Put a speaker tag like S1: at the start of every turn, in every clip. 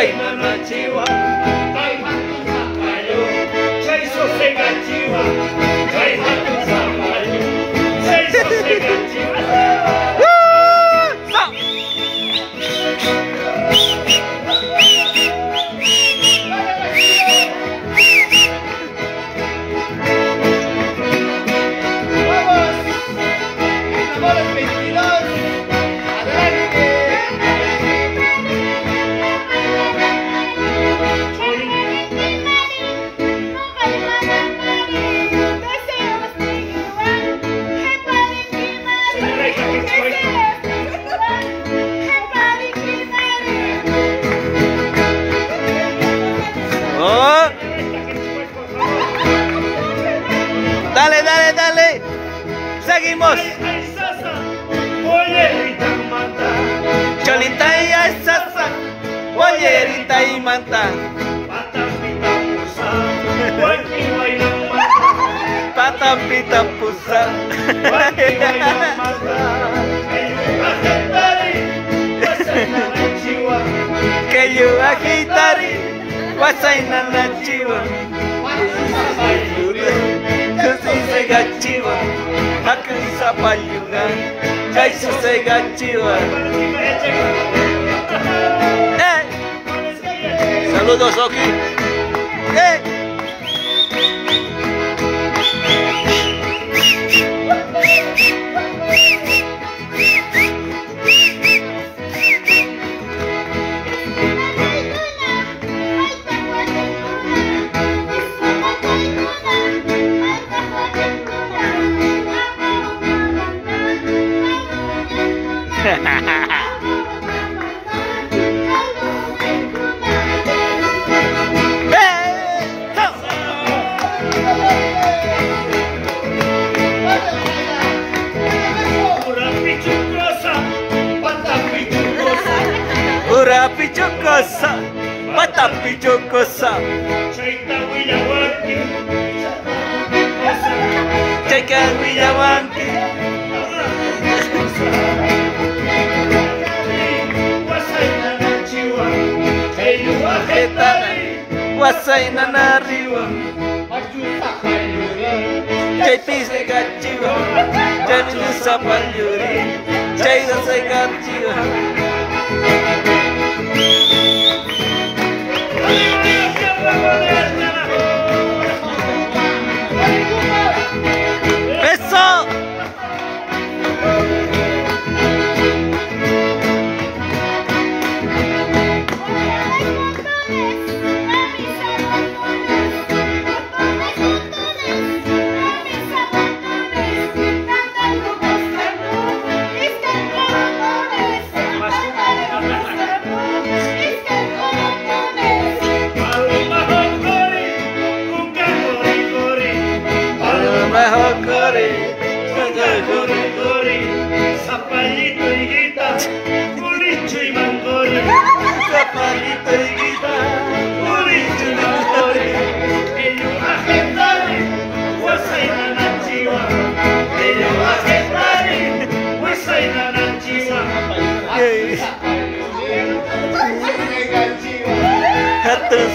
S1: Jai! seguimos. Cholita y Aizasa, Boyerita y Manta.
S2: Patampita pusa. Que yo agitari, guasaina na chiwa.
S1: Sa palyugan. Chay so se gachiwa. Eh. Saludos, Oki. Eh.
S2: Pichucosa. Pata pichucosa. Chaita willawanki
S1: Checa Villabanqui.
S2: Wasaina na chiwa Kayu akitari
S1: Wasay na nariwa.
S3: ¡Ayuda, Jayuri!
S1: Chay pise gachiwa. Chay minusa palyuri. Chay dasay gachiwa.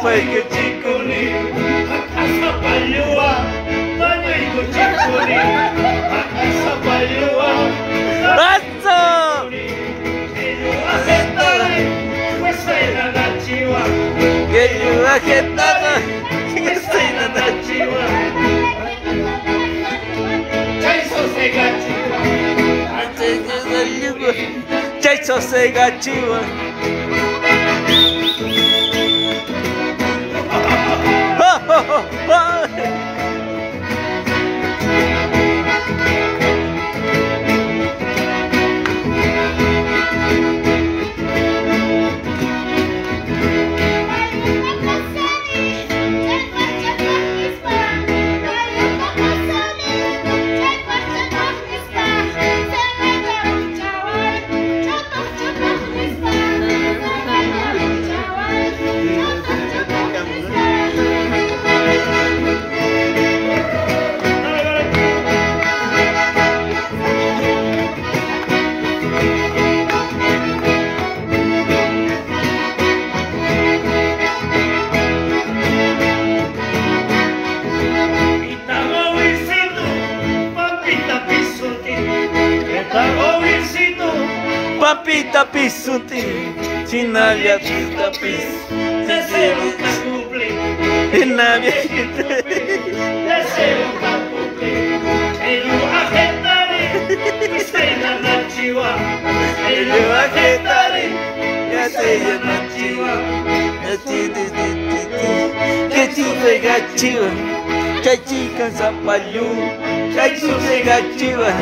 S1: ¿Qué fue que chicuni?
S2: Akasa paliwa, banyo iko chikuni. Akasa paliwa,
S1: ¡Eso!
S2: Ello ajetari, huesaina na chiwa.
S1: Que yo ajetada. Que oh,
S2: oh, oh. Sinaya ti tapis
S1: Deseo tan cumplir
S2: Hinabya
S1: Deseo tan cumplir Ello ajetare Mistena na chiwa Ello ajetare
S2: Yasaya na chiwa Yasi di di di di Kechi vega chiwa Chachi kan sa palu Chachi vega chiwa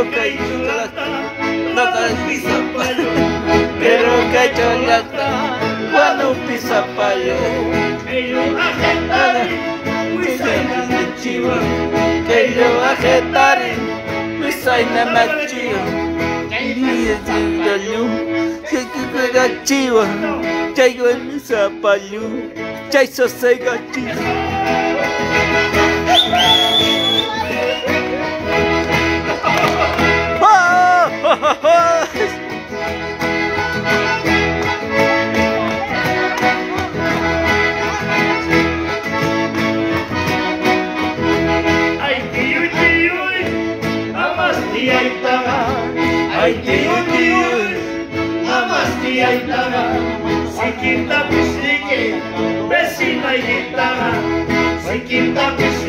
S2: La No ni zapallo Pero la Cuando pisa payo.
S1: Ello ajetare Mistena na chiwa
S2: Que yo ajetare Mi saina na chiwa Dia dia lu Que que pega chiwa Chay gwen zapallo Chay sosega chiwa
S1: Quinta Pichique, vecino y
S3: guitarra, soy Quinta Pichique.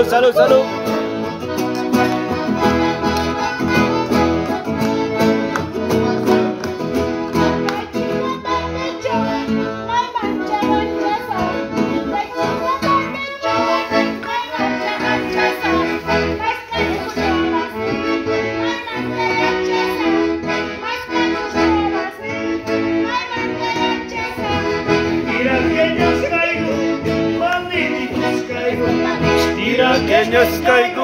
S3: Salud, salud, salud.
S1: Senior
S2: Sky